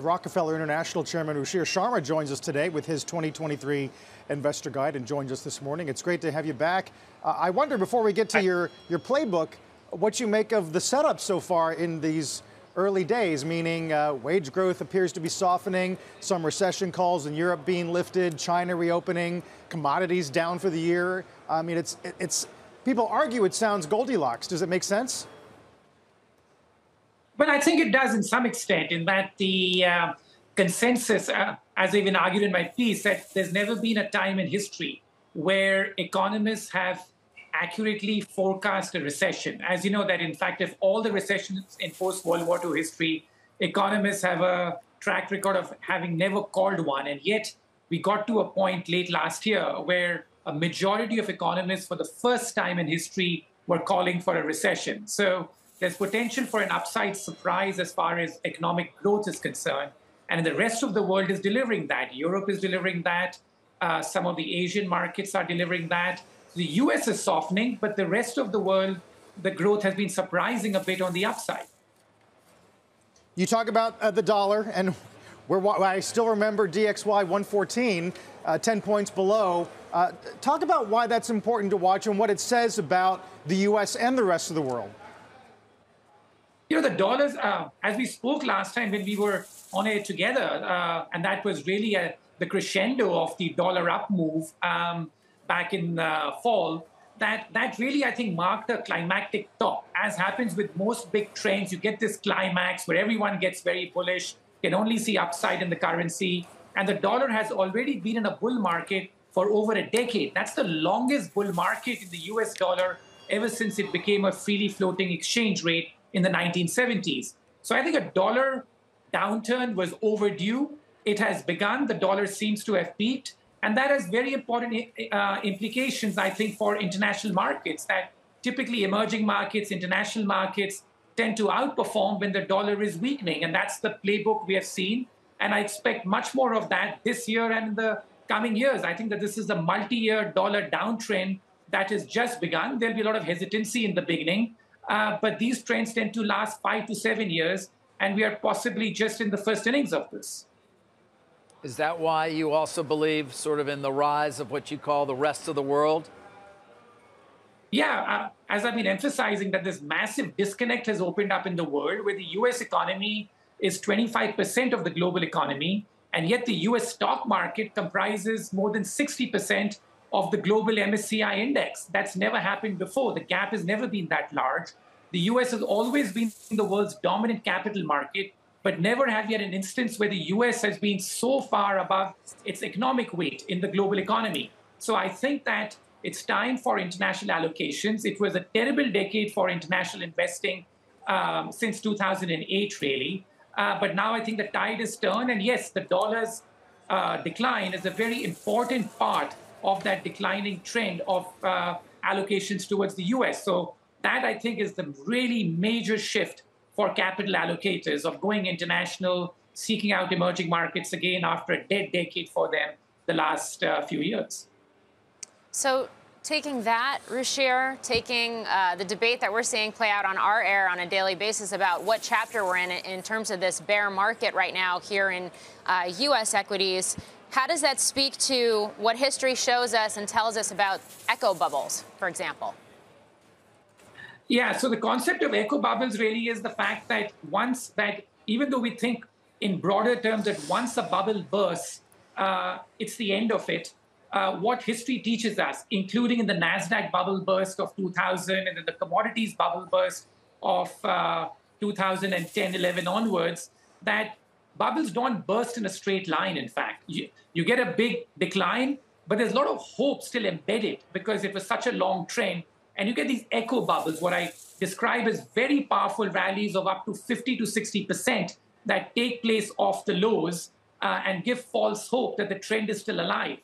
Rockefeller International Chairman Ruchir Sharma joins us today with his 2023 Investor Guide and joins us this morning. It's great to have you back. Uh, I wonder, before we get to your, your playbook, what you make of the setup so far in these early days, meaning uh, wage growth appears to be softening, some recession calls in Europe being lifted, China reopening, commodities down for the year. I mean, it's, it's, people argue it sounds Goldilocks. Does it make sense? Think it does in some extent, in that the uh, consensus, uh, as I even argued in my piece, that there's never been a time in history where economists have accurately forecast a recession. As you know, that in fact, if all the recessions in post World War II history, economists have a track record of having never called one. And yet, we got to a point late last year where a majority of economists, for the first time in history, were calling for a recession. So there's potential for an upside surprise as far as economic growth is concerned. And the rest of the world is delivering that. Europe is delivering that. Uh, some of the Asian markets are delivering that. The US is softening, but the rest of the world, the growth has been surprising a bit on the upside. You talk about uh, the dollar, and I still remember DXY 114, uh, 10 points below. Uh, talk about why that's important to watch and what it says about the US and the rest of the world. You know, the dollars, uh, as we spoke last time when we were on air together, uh, and that was really a, the crescendo of the dollar up move um, back in uh, fall. That, that really, I think, marked a climactic top. As happens with most big trends, you get this climax where everyone gets very bullish, can only see upside in the currency. And the dollar has already been in a bull market for over a decade. That's the longest bull market in the US dollar ever since it became a freely floating exchange rate in the 1970s. So I think a dollar downturn was overdue. It has begun. The dollar seems to have peaked. And that has very important uh, implications, I think, for international markets that typically emerging markets, international markets tend to outperform when the dollar is weakening. And that's the playbook we have seen. And I expect much more of that this year and in the coming years. I think that this is a multi year dollar downtrend that has just begun. There'll be a lot of hesitancy in the beginning. Uh, but these trends tend to last five to seven years, and we are possibly just in the first innings of this. Is that why you also believe sort of in the rise of what you call the rest of the world? Yeah, uh, as I've been emphasizing, that this massive disconnect has opened up in the world where the US economy is 25% of the global economy, and yet the US stock market comprises more than 60% of the global MSCI index. That's never happened before. The gap has never been that large. The US has always been the world's dominant capital market, but never have had an instance where the US has been so far above its economic weight in the global economy. So I think that it's time for international allocations. It was a terrible decade for international investing um, since 2008, really. Uh, but now I think the tide has turned, and yes, the dollar's uh, decline is a very important part of that declining trend of uh, allocations towards the US. So that I think is the really major shift for capital allocators of going international, seeking out emerging markets again after a dead decade for them the last uh, few years. So taking that, Ruchir, taking uh, the debate that we're seeing play out on our air on a daily basis about what chapter we're in in terms of this bear market right now here in uh, U.S. equities, how does that speak to what history shows us and tells us about echo bubbles, for example? Yeah, so the concept of echo bubbles really is the fact that once that, even though we think in broader terms that once a bubble bursts, uh, it's the end of it. Uh, what history teaches us, including in the NASDAQ bubble burst of 2000 and then the commodities bubble burst of uh, 2010 11 onwards, that bubbles don't burst in a straight line, in fact. You, you get a big decline, but there's a lot of hope still embedded because it was such a long trend. And you get these echo bubbles, what I describe as very powerful rallies of up to 50 to 60% that take place off the lows uh, and give false hope that the trend is still alive.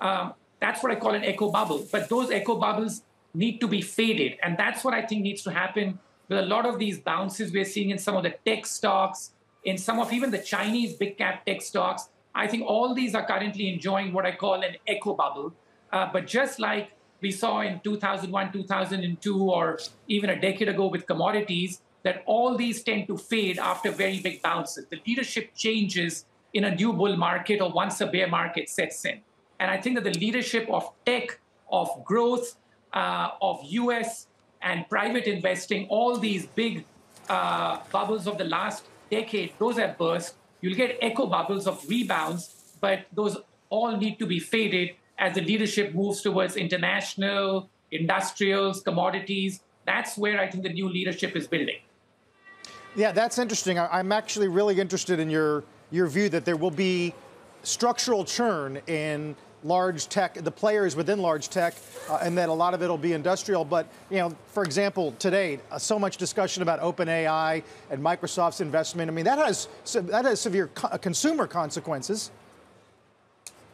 Um, that's what I call an echo bubble. But those echo bubbles need to be faded. And that's what I think needs to happen with a lot of these bounces we're seeing in some of the tech stocks, in some of even the Chinese big cap tech stocks. I think all these are currently enjoying what I call an echo bubble. Uh, but just like we saw in 2001, 2002, or even a decade ago with commodities, that all these tend to fade after very big bounces. The leadership changes in a new bull market or once a bear market sets in. And I think that the leadership of tech, of growth, uh, of US and private investing, all these big uh, bubbles of the last decade, those have burst. You'll get echo bubbles of rebounds, but those all need to be faded as the leadership moves towards international, industrials, commodities. That's where I think the new leadership is building. Yeah, that's interesting. I'm actually really interested in your your view that there will be structural churn in large tech, the players within large tech, uh, and that a lot of it will be industrial. But, you know, for example, today, uh, so much discussion about OpenAI and Microsoft's investment. I mean, that has, that has severe co- uh, consumer consequences.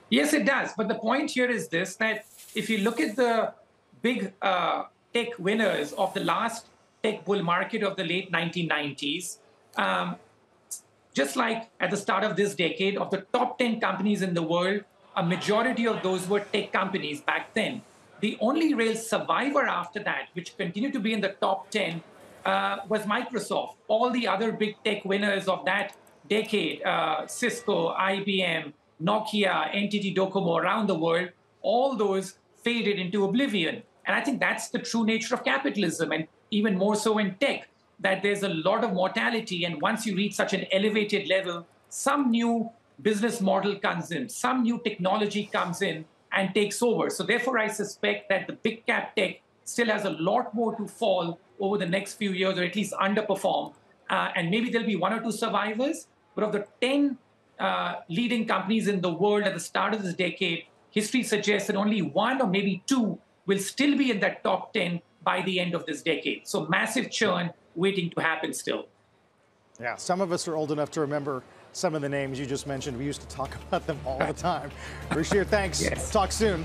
Yes, it does. But the point here is this that if you look at the big uh, tech winners of the last tech bull market of the late 1990s, um, just like at the start of this decade, of the top 10 companies in the world, a majority of those were tech companies back then. The only real survivor after that, which continued to be in the top 10, uh, was Microsoft. All the other big tech winners of that decade, uh, Cisco, IBM, Nokia, NTT Docomo around the world, all those faded into oblivion. And I think that's the true nature of capitalism, and even more so in tech, that there's a lot of mortality. And once you reach such an elevated level, some new business model comes in, some new technology comes in and takes over. So, therefore, I suspect that the big cap tech still has a lot more to fall over the next few years, or at least underperform. Uh, and maybe there'll be one or two survivors. But of the 10 uh, leading companies in the world at the start of this decade, history suggests that only one or maybe two will still be in that top 10 by the end of this decade. So, massive churn waiting to happen still. Yeah, some of us are old enough to remember some of the names you just mentioned. We used to talk about them all the time. Ruchir, thanks. Yes. Talk soon.